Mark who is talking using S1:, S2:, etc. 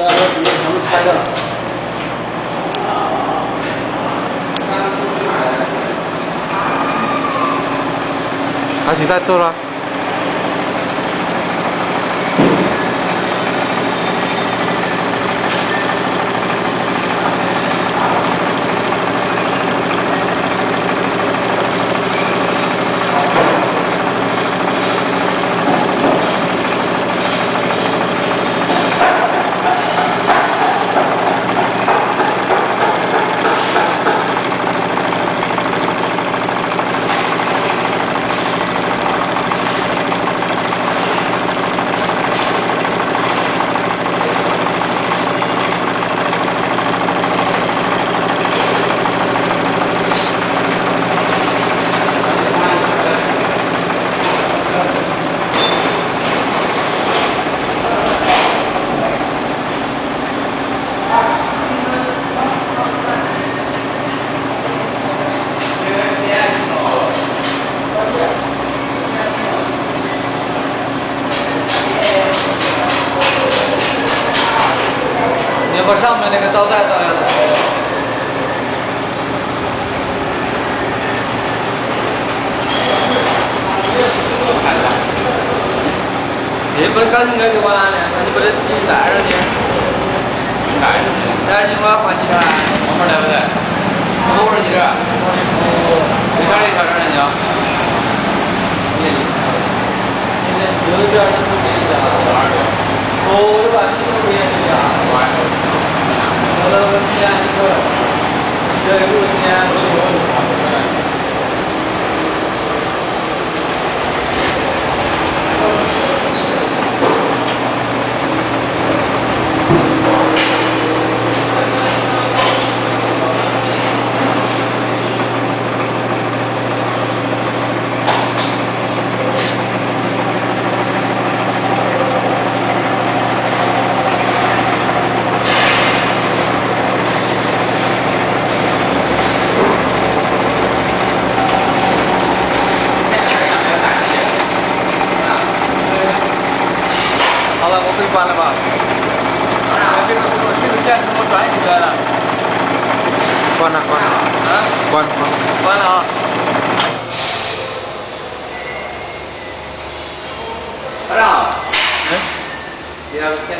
S1: 这二准备全部拆掉了。
S2: 开始在做了。
S1: 把上面那个刀带倒下来。你不是刚应该就完了呢？你不得自己带上去？带上去，带上去我要换几条啊？
S3: 后面来不来？多少几条？你看这条绳人家。
S1: 现在有点儿都不一样。哦，对吧？你不一样。我到今年你说，这有一年。好了，我可以关了吧？这个这个线怎么转起来了？
S2: 关了，关了，
S1: 啊，
S2: 关关。
S1: 关了啊！
S3: 班长，
S1: 哎，
S3: 你那天